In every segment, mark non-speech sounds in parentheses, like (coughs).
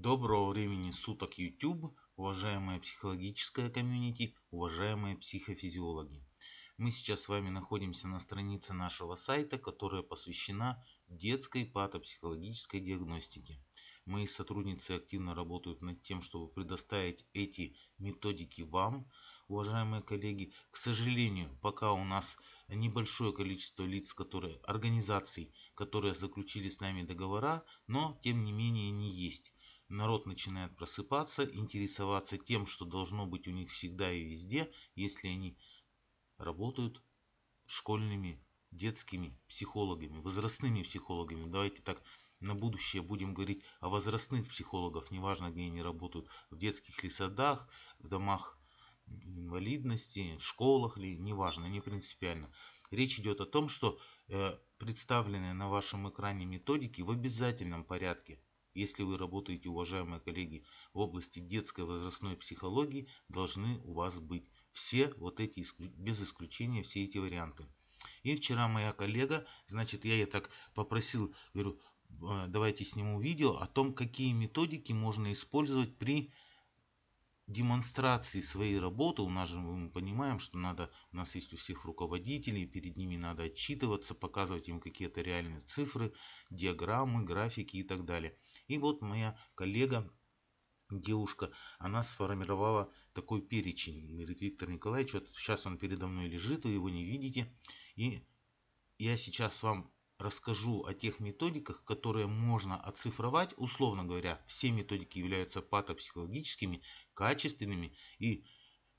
Доброго времени суток YouTube, уважаемая психологическая комьюнити, уважаемые психофизиологи. Мы сейчас с вами находимся на странице нашего сайта, которая посвящена детской патопсихологической диагностике. Мои сотрудницы активно работают над тем, чтобы предоставить эти методики вам, уважаемые коллеги. К сожалению, пока у нас небольшое количество лиц, которые, организаций, которые заключили с нами договора, но тем не менее они есть народ начинает просыпаться, интересоваться тем, что должно быть у них всегда и везде, если они работают школьными, детскими психологами, возрастными психологами. Давайте так на будущее будем говорить о возрастных психологах, неважно где они работают, в детских ли садах, в домах инвалидности, в школах ли, неважно, не принципиально. Речь идет о том, что э, представленные на вашем экране методики в обязательном порядке если вы работаете, уважаемые коллеги, в области детской возрастной психологии, должны у вас быть все вот эти, без исключения, все эти варианты. И вчера моя коллега, значит, я ей так попросил, говорю, «А, давайте сниму видео о том, какие методики можно использовать при демонстрации своей работы, у нас же мы понимаем, что надо, у нас есть у всех руководителей, перед ними надо отчитываться, показывать им какие-то реальные цифры, диаграммы, графики и так далее. И вот моя коллега, девушка, она сформировала такой перечень. Говорит, Виктор Николаевич, вот сейчас он передо мной лежит, вы его не видите. И я сейчас вам расскажу о тех методиках, которые можно оцифровать. Условно говоря, все методики являются патопсихологическими, качественными и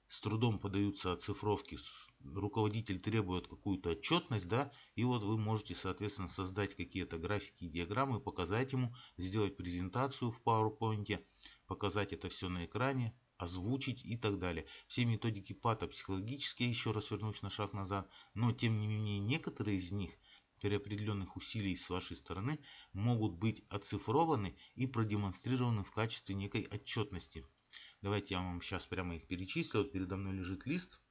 с трудом подаются оцифровки. Руководитель требует какую-то отчетность, да, и вот вы можете, соответственно, создать какие-то графики диаграммы, показать ему, сделать презентацию в PowerPoint, показать это все на экране, озвучить и так далее. Все методики патопсихологические, еще раз вернусь на шаг назад, но тем не менее некоторые из них – при определенных усилий с вашей стороны могут быть оцифрованы и продемонстрированы в качестве некой отчетности. Давайте я вам сейчас прямо их перечислю. Вот передо мной лежит лист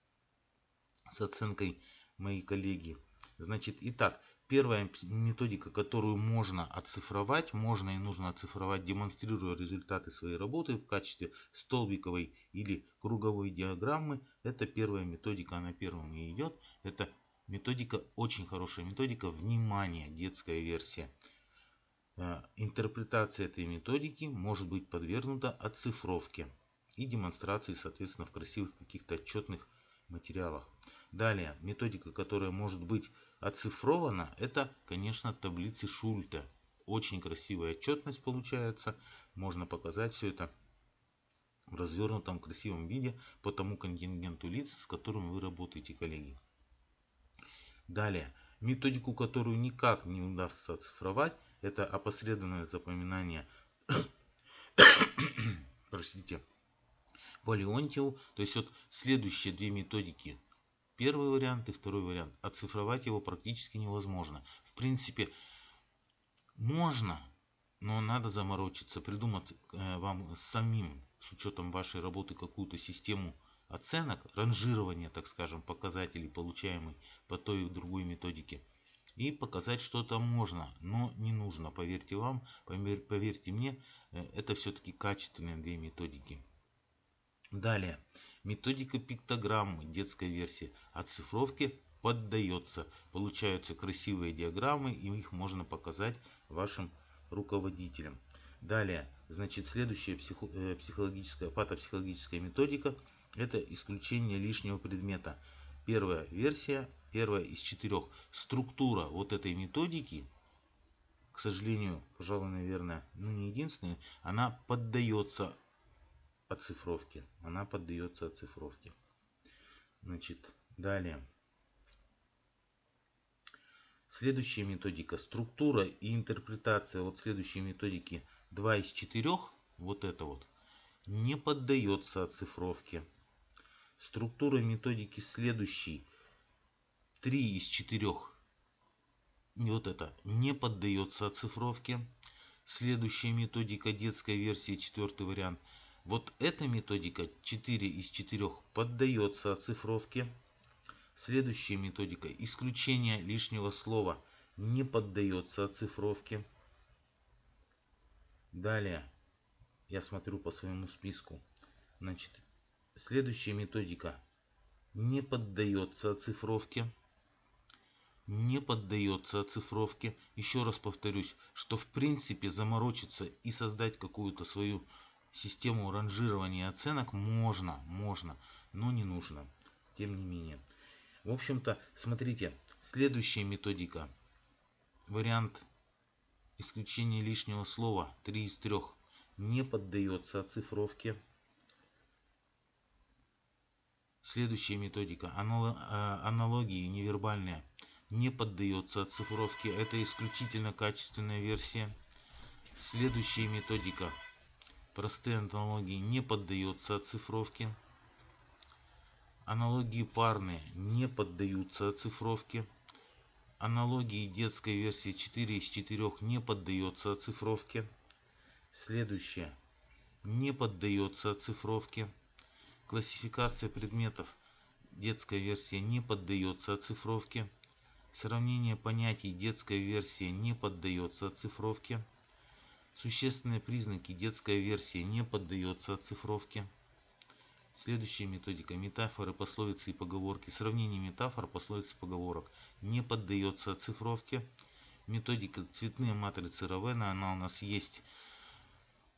с оценкой моей коллеги. Значит, итак, первая методика, которую можно оцифровать, можно и нужно оцифровать, демонстрируя результаты своей работы в качестве столбиковой или круговой диаграммы. Это первая методика, она первым и идет. Это Методика, очень хорошая методика, внимание, детская версия. Э, интерпретация этой методики может быть подвергнута оцифровке и демонстрации, соответственно, в красивых каких-то отчетных материалах. Далее, методика, которая может быть оцифрована, это, конечно, таблицы Шульта. Очень красивая отчетность получается. Можно показать все это в развернутом красивом виде по тому контингенту лиц, с которым вы работаете, коллеги. Далее, методику, которую никак не удастся оцифровать, это опосредованное запоминание, (coughs) простите, по Леонтьеву. То есть вот следующие две методики, первый вариант и второй вариант, оцифровать его практически невозможно. В принципе, можно, но надо заморочиться, придумать э, вам самим, с учетом вашей работы, какую-то систему оценок, ранжирования, так скажем, показателей, получаемых по той и другой методике. И показать что-то можно, но не нужно, поверьте вам, поверьте мне, э, это все-таки качественные две методики. Далее, методика пиктограммы, детской версии, оцифровке поддается. Получаются красивые диаграммы, и их можно показать вашим руководителям. Далее, значит, следующая э, психологическая, патопсихологическая методика – это исключение лишнего предмета. Первая версия, первая из четырех. Структура вот этой методики, к сожалению, пожалуй, наверное, ну не единственная, она поддается оцифровке. Она поддается оцифровке. Значит, далее. Следующая методика. Структура и интерпретация вот следующей методики 2 из 4. Вот это вот. Не поддается оцифровке. Структура методики следующей. Три из четырех. Вот это не поддается оцифровке. Следующая методика детской версии, четвертый вариант. Вот эта методика 4 из 4 поддается оцифровке. Следующая методика исключение лишнего слова не поддается оцифровке. Далее я смотрю по своему списку. Значит, следующая методика не поддается оцифровке. Не поддается оцифровке. Еще раз повторюсь, что в принципе заморочиться и создать какую-то свою систему ранжирования оценок можно, можно, но не нужно. Тем не менее. В общем-то, смотрите, следующая методика. Вариант исключения лишнего слова 3 из 3 не поддается оцифровке. Следующая методика. Э, аналогии невербальные не поддается оцифровке. Это исключительно качественная версия. Следующая методика. Простые аналогии не поддается оцифровке. Аналогии парные не поддаются оцифровке. Аналогии детской версии 4 из 4 не поддается оцифровке. Следующее. Не поддается оцифровке. Классификация предметов. Детская версия не поддается оцифровке. Сравнение понятий. Детская версия не поддается оцифровке. Существенные признаки. Детская версия не поддается оцифровке. Следующая методика. Метафоры, пословицы и поговорки. Сравнение метафор, пословиц и поговорок. Не поддается оцифровке. Методика цветные матрицы Равена. Она у нас есть.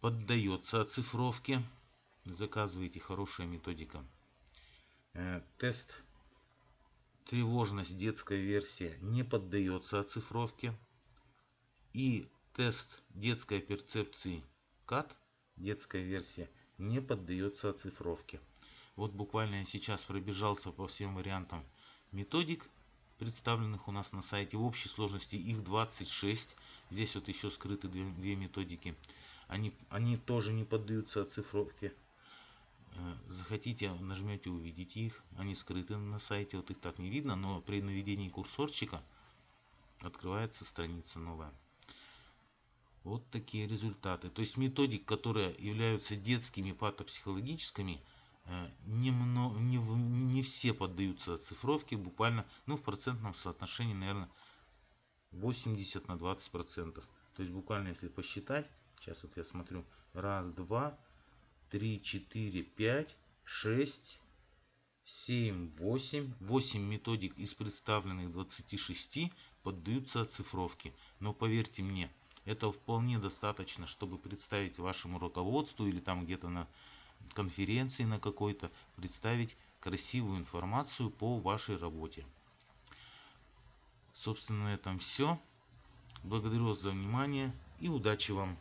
Поддается оцифровке заказываете хорошая методика э, тест тревожность детская версия не поддается оцифровке и тест детской перцепции кат детская версия не поддается оцифровке. Вот буквально я сейчас пробежался по всем вариантам методик представленных у нас на сайте. В общей сложности их 26 здесь вот еще скрыты две, две методики. Они они тоже не поддаются оцифровке. Э, захотите, нажмете увидите их. Они скрыты на сайте, вот их так не видно, но при наведении курсорчика открывается страница новая. Вот такие результаты. То есть методик, которые являются детскими патопсихологическими, э, не, не, не все поддаются цифровке, буквально, ну в процентном соотношении, наверное, 80 на 20 процентов. То есть буквально если посчитать, сейчас вот я смотрю, раз, два, 3, 4, 5, 6, 7, 8. 8 методик из представленных 26 поддаются оцифровке. Но поверьте мне, это вполне достаточно, чтобы представить вашему руководству или там где-то на конференции на какой-то, представить красивую информацию по вашей работе. Собственно, на этом все. Благодарю вас за внимание и удачи вам!